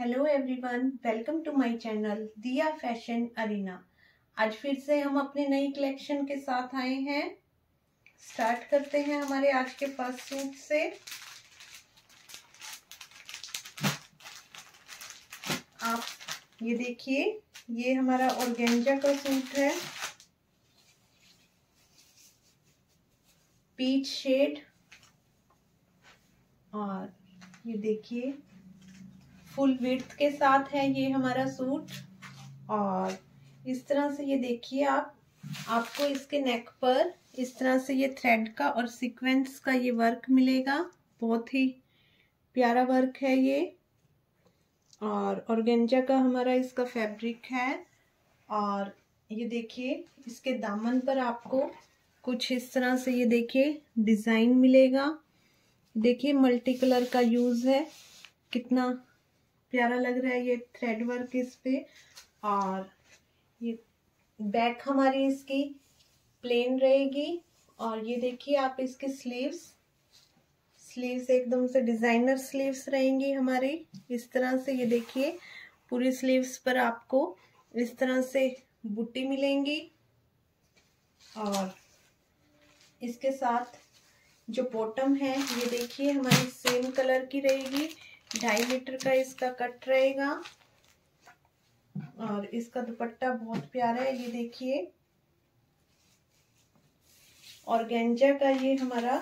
Hello everyone welcome to my channel Diya fashion arena आज फिर से हम अपने नई कलेक्शन के साथ आए हैं। स्टार्ट करते हैं हमारे आज के फ़र्स्ट सूट से। आप ये देखिए, ये हमारा ऑर्गेंजा का सूट है। पीच शेड और ये देखिए फुल विड्थ के साथ है ये हमारा सूट। और इस तरह से ये देखिए आप, आपको इसके नेक पर इस तरह से ये थ्रेड का और सीक्वेंस का ये वर्क मिलेगा। बहुत ही प्यारा वर्क है ये। और ऑर्गेंजा का हमारा इसका फैब्रिक है। और ये देखिए, इसके दामन पर आपको कुछ इस तरह से ये देखिए डिज़ाइन मिलेगा। देखिए मल्टी कलर का यूज़ है। कितना प्यारा लग रहा है ये थ्रेड वर्क इस पे। और ये बैक हमारी इसकी प्लेन रहेगी। और ये देखिए आप इसके स्लीव्स स्लीव्स एकदम से डिज़ाइनर स्लीव्स रहेंगी हमारी। इस तरह से ये देखिए, पूरी स्लीव्स पर आपको इस तरह से बुट्टी मिलेंगी। और इसके साथ जो बॉटम है, ये देखिए हमारी सेम कलर की रहेगी। ढाई मीटर का इसका कट रहेगा। और इसका दुपट्टा बहुत प्यारा है, ये देखिए। और गेंजा का ये हमारा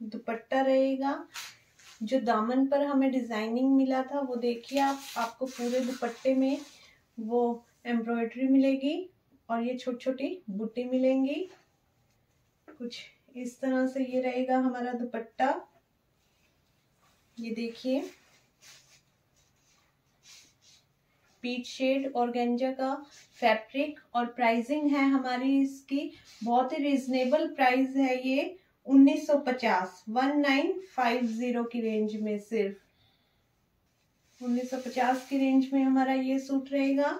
दुपट्टा रहेगा। जो दामन पर हमें डिज़ाइनिंग मिला था, वो देखिए आप, आपको पूरे दुपट्टे में वो एम्ब्रॉयडरी मिलेगी और ये छोटी छोटी बुट्टी मिलेंगी। कुछ इस तरह से ये रहेगा हमारा दुपट्टा। ये देखिए। पीच शेड और गेंजा का फैब्रिक और प्राइसिंग है हमारी इसकी। बहुत ही रिजनेबल प्राइस है ये 1950 1950 की रेंज में सिर्फ़। 1950 की रेंज में हमारा ये सूट रहेगा।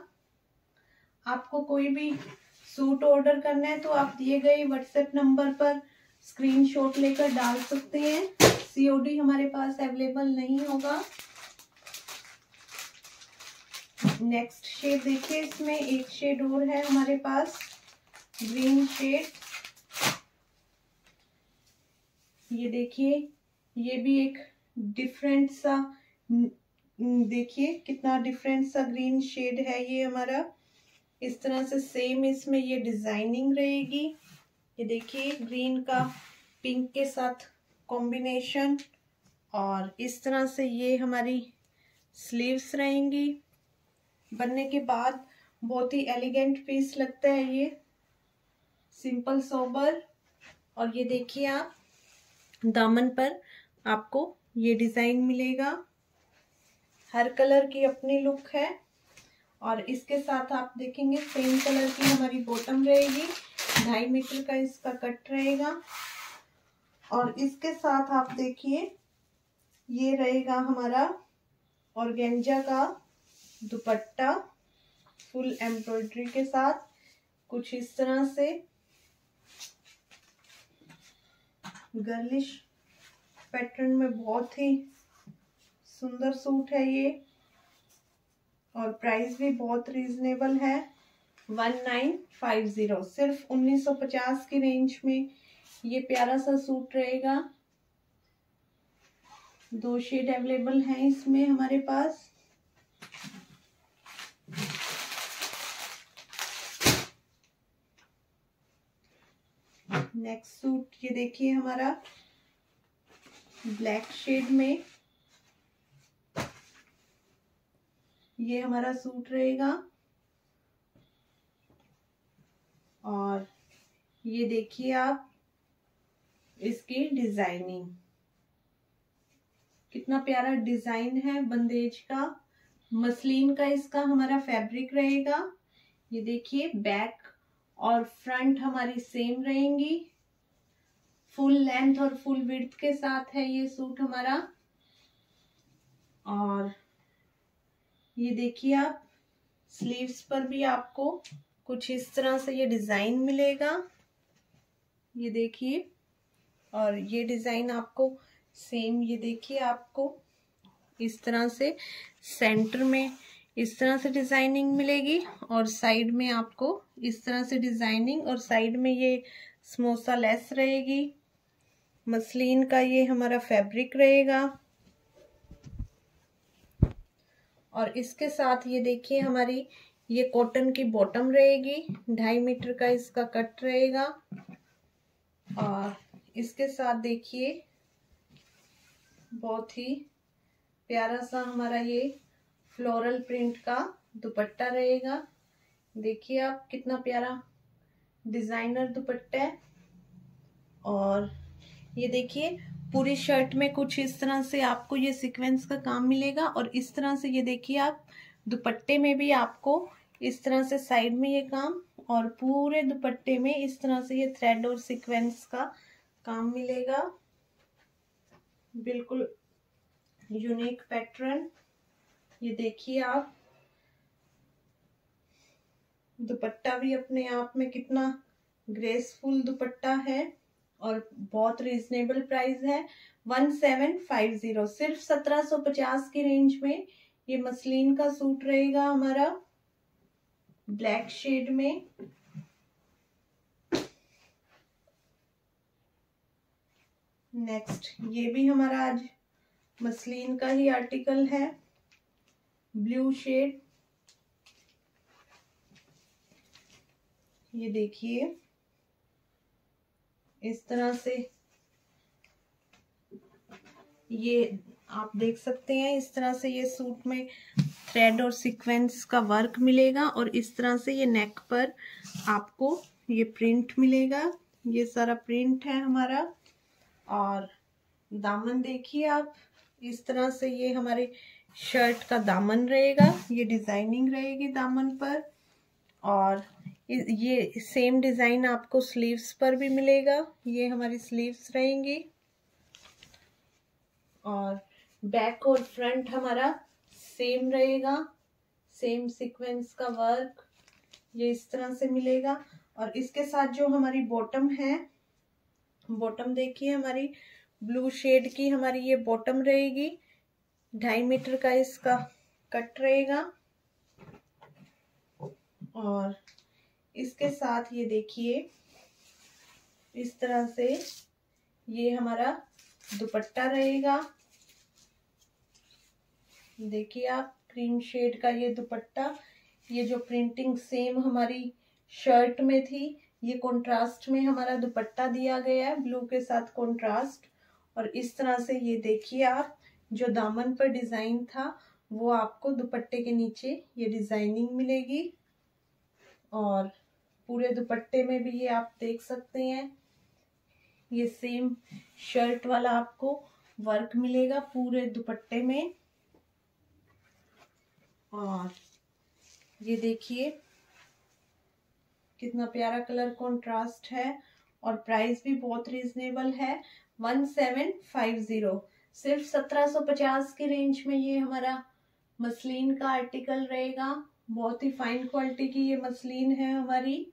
आपको कोई भी सूट ऑर्डर करना है तो आप दिए गए व्हाट्सएप नंबर पर स्क्रीनशॉट लेकर डाल सकते हैं। सीओडी हमारे पास अवेलेबल नहीं होगा। नेक्स्ट शेड देखिए, इसमें एक शेड और है हमारे पास ग्रीन शेड ये देखिए, ये भी एक डिफरेंट सा देखिए, कितना डिफरेंट सा ग्रीन शेड है ये हमारा. इस तरह से सेम इसमें ये डिज़ाइनिंग रहेगी. ये देखिए ग्रीन का पिंक के साथ कॉम्बिनेशन और इस तरह से ये हमारी स्लीव्स रहेंगी. बनने के बाद बहुत ही एलिगेंट पीस लगता है ये। सिंपल सोबर और ये देखिए आप, दामन पर आपको ये डिज़ाइन मिलेगा। हर कलर की अपनी लुक है। और इसके साथ आप देखेंगे सेम कलर की हमारी बॉटम रहेगी। ढाई मीटर का इसका कट रहेगा। और इसके साथ आप देखिए, ये रहेगा हमारा ऑर्गेंजा का। दुपट्टा फुल एम्ब्रॉयडरी के साथ, कुछ इस तरह से। गर्लिश पैटर्न में बहुत ही सुंदर सूट है ये, और प्राइस भी बहुत रीजनेबल है। वन नाइन फाइव ज़ीरो सिर्फ़ उन्नीस सौ पचास की रेंज में ये प्यारा सा सूट रहेगा। दो शेड अवेलेबल हैं इसमें हमारे पास। नेक्स्ट सूट, ये देखिए हमारा ब्लैक शेड में। ये हमारा सूट रहेगा। और ये देखिए आप, इसकी डिज़ाइनिंग। कितना प्यारा डिज़ाइन है बंदेज का। मसलिन का इसका हमारा फैब्रिक रहेगा। ये देखिए बैक और फ्रंट हमारी सेम रहेंगी। फुल लेंथ और फुल विड्थ के साथ है ये सूट हमारा। और ये देखिए आप स्लीव्स पर भी आपको कुछ इस तरह से ये डिज़ाइन मिलेगा। ये देखिए, और ये डिज़ाइन आपको सेम ये देखिए आपको इस तरह से सेंटर में इस तरह से डिज़ाइनिंग मिलेगी और साइड में आपको इस तरह से डिज़ाइनिंग और साइड में ये समोसा लेस रहेगी। मसलिन का ये हमारा फैब्रिक रहेगा। और इसके साथ ये देखिए हमारी, ये कॉटन की बॉटम रहेगी, ढाई मीटर का इसका कट रहेगा। और इसके साथ देखिए, बहुत ही प्यारा सा हमारा ये फ्लोरल प्रिंट का दुपट्टा रहेगा। देखिए आप कितना प्यारा डिज़ाइनर दुपट्टा है। और ये देखिए, पूरी शर्ट में कुछ इस तरह से आपको ये सीक्वेंस का काम मिलेगा और इस तरह से ये देखिए आप, दुपट्टे में भी आपको इस तरह से साइड में ये काम और पूरे दुपट्टे में इस तरह से ये थ्रेड और सीक्वेंस का काम मिलेगा। बिल्कुल यूनिक पैटर्न ये देखिए आप, दुपट्टा भी अपने आप में कितना ग्रेसफुल दुपट्टा है। और बहुत रीजनेबल प्राइस है। वन सेवन फाइव ज़ीरो सिर्फ़ सत्रह सौ पचास की रेंज में ये मसलिन का सूट रहेगा हमारा। ब्लैक शेड में। नेक्स्ट ये भी हमारा आज मसलिन का ही आर्टिकल है। ब्लू शेड ये देखिए। इस तरह से ये आप देख सकते हैं, इस तरह से ये सूट में थ्रेड और सीक्वेंस का वर्क मिलेगा और इस तरह से ये नेक पर आपको ये प्रिंट मिलेगा। ये सारा प्रिंट है हमारा। और दामन देखिए आप, इस तरह से ये हमारे शर्ट का दामन रहेगा, ये डिज़ाइनिंग रहेगी दामन पर। और ये सेम डिज़ाइन आपको स्लीव्स पर भी मिलेगा। ये हमारी स्लीव्स रहेंगी। और बैक और फ्रंट हमारा सेम रहेगा। सेम सीक्वेंस का वर्क ये इस तरह से मिलेगा। और इसके साथ जो हमारी बॉटम है बॉटम देखिए हमारी ब्लू शेड की हमारी ये बॉटम रहेगी। ढाई मीटर का इसका कट रहेगा। और इसके साथ ये देखिए, इस तरह से ये हमारा दुपट्टा रहेगा। देखिए आप क्रीम शेड का ये दुपट्टा, ये जो प्रिंटिंग सेम हमारी शर्ट में थी, ये कंट्रास्ट में हमारा दुपट्टा दिया गया है ब्लू के साथ कंट्रास्ट और इस तरह से ये देखिए आप, जो दामन पर डिज़ाइन था, वो आपको दुपट्टे के नीचे ये डिज़ाइनिंग मिलेगी। और पूरे दुपट्टे में भी ये आप देख सकते हैं। ये सेम शर्ट वाला आपको वर्क मिलेगा पूरे दुपट्टे में। और ये देखिए, कितना प्यारा कलर कॉन्ट्रास्ट है और प्राइस भी बहुत रीजनेबल है। वन सेवन फाइव ज़ीरो सिर्फ़ सत्रह सौ पचास की रेंज में ये हमारा मसलिन का आर्टिकल रहेगा। बहुत ही फाइन क्वालिटी की ये मसलिन है हमारी।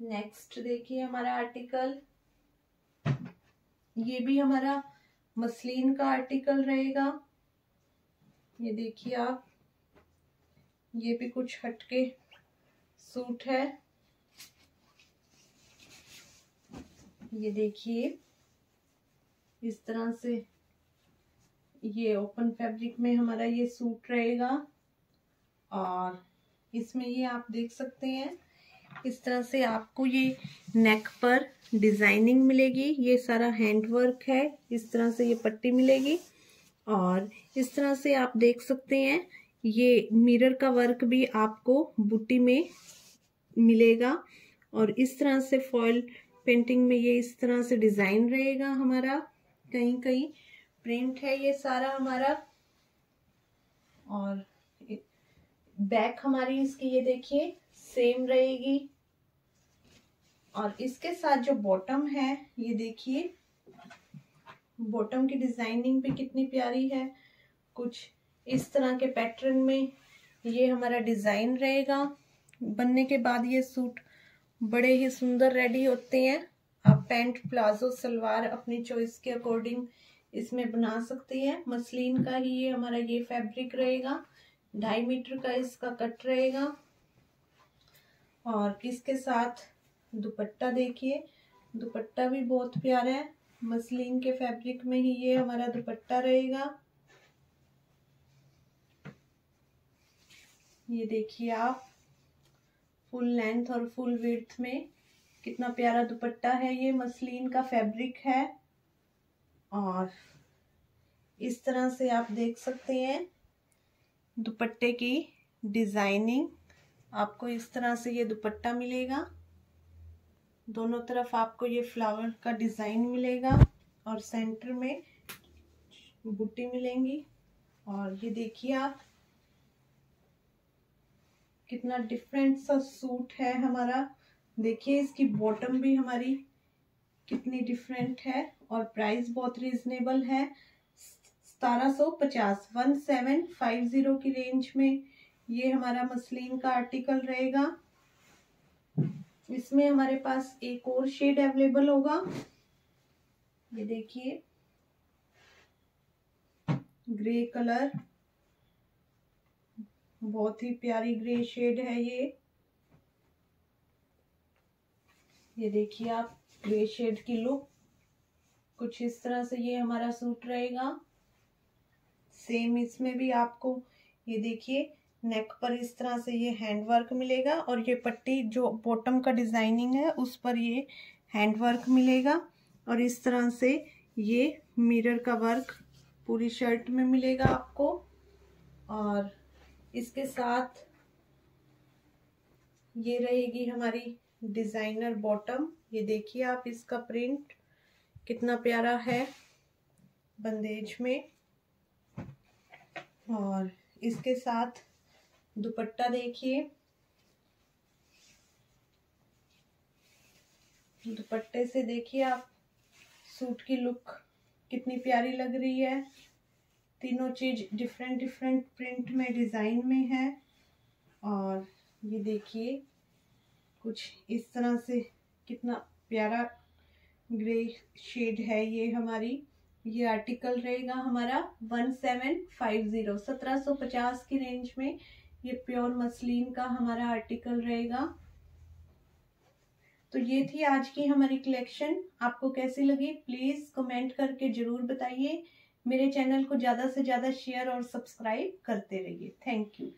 नेक्स्ट देखिए हमारा आर्टिकल ये भी हमारा मसलिन का आर्टिकल रहेगा। ये देखिए आप। ये भी कुछ हटके सूट है। ये देखिए। इस तरह से ये ओपन फैब्रिक में हमारा ये सूट रहेगा और इसमें ये आप देख सकते हैं, इस तरह से आपको ये नेक पर डिज़ाइनिंग मिलेगी। ये सारा हैंड वर्क है, इस तरह से ये पट्टी मिलेगी और इस तरह से आप देख सकते हैं, ये मिरर का वर्क भी आपको बुट्टी में मिलेगा और इस तरह से फॉयल पेंटिंग में ये इस तरह से डिज़ाइन रहेगा हमारा कहीं कहीं प्रिंट है ये सारा हमारा। और बैक हमारी इसकी, ये देखिए सेम रहेगी। और इसके साथ जो बॉटम है, ये देखिए बॉटम की डिज़ाइनिंग भी कितनी प्यारी है। कुछ इस तरह के पैटर्न में ये हमारा डिज़ाइन रहेगा। बनने के बाद ये सूट बड़े ही सुंदर रेडी होते हैं। आप पैंट प्लाजो सलवार अपनी चॉइस के अकॉर्डिंग इसमें बना सकते हैं। मसलिन का ही ये हमारा ये फैब्रिक रहेगा। ढाई मीटर का इसका कट रहेगा। और इसके साथ दुपट्टा देखिए। दुपट्टा भी बहुत प्यारा है। मसलिन के फैब्रिक में ही ये हमारा दुपट्टा रहेगा। ये देखिए आप फुल लेंथ और फुल विड्थ में कितना प्यारा दुपट्टा है ये। मसलिन का फैब्रिक है। और इस तरह से आप देख सकते हैं। दुपट्टे की डिज़ाइनिंग, आपको इस तरह से ये दुपट्टा मिलेगा। दोनों तरफ़ आपको ये फ्लावर का डिज़ाइन मिलेगा और सेंटर में बुट्टी मिलेंगी। और ये देखिए आप, कितना डिफरेंट सा सूट है हमारा। देखिए इसकी बॉटम भी हमारी कितनी डिफरेंट है और प्राइस बहुत रिजनेबल है। सतारह सौ पचास वन सेवन फाइव ज़ीरो की रेंज में ये हमारा मसलिन का आर्टिकल रहेगा। इसमें हमारे पास एक और शेड अवेलेबल होगा। ये देखिए। ग्रे कलर बहुत ही प्यारी ग्रे शेड है ये। ये देखिए आप। ग्रे शेड की लुक। कुछ इस तरह से ये हमारा सूट रहेगा। सेम इसमें भी आपको, ये देखिए नेक पर इस तरह से ये हैंड वर्क मिलेगा और ये पट्टी जो बॉटम का डिज़ाइनिंग है, उस पर ये हैंड वर्क मिलेगा। और इस तरह से ये मिरर का वर्क पूरी शर्ट में मिलेगा आपको। और इसके साथ ये रहेगी हमारी डिज़ाइनर बॉटम। ये देखिए आप इसका प्रिंट कितना प्यारा है बंदेज में। और इसके साथ दुपट्टा देखिए। दुपट्टे से देखिए आप सूट की लुक कितनी प्यारी लग रही है। तीनों चीज़ डिफरेंट डिफरेंट प्रिंट में डिज़ाइन में है। और ये देखिए कुछ इस तरह से कितना प्यारा ग्रे शेड है ये हमारी। ये आर्टिकल रहेगा हमारा वन सेवन फाइव ज़ीरो सत्रह सौ पचास की रेंज में। ये प्योर मसलिन का हमारा आर्टिकल रहेगा। तो ये थी आज की हमारी कलेक्शन आपको कैसी लगी? प्लीज़ कमेंट करके ज़रूर बताइए। मेरे चैनल को ज़्यादा से ज़्यादा शेयर और सब्सक्राइब करते रहिए। Thank you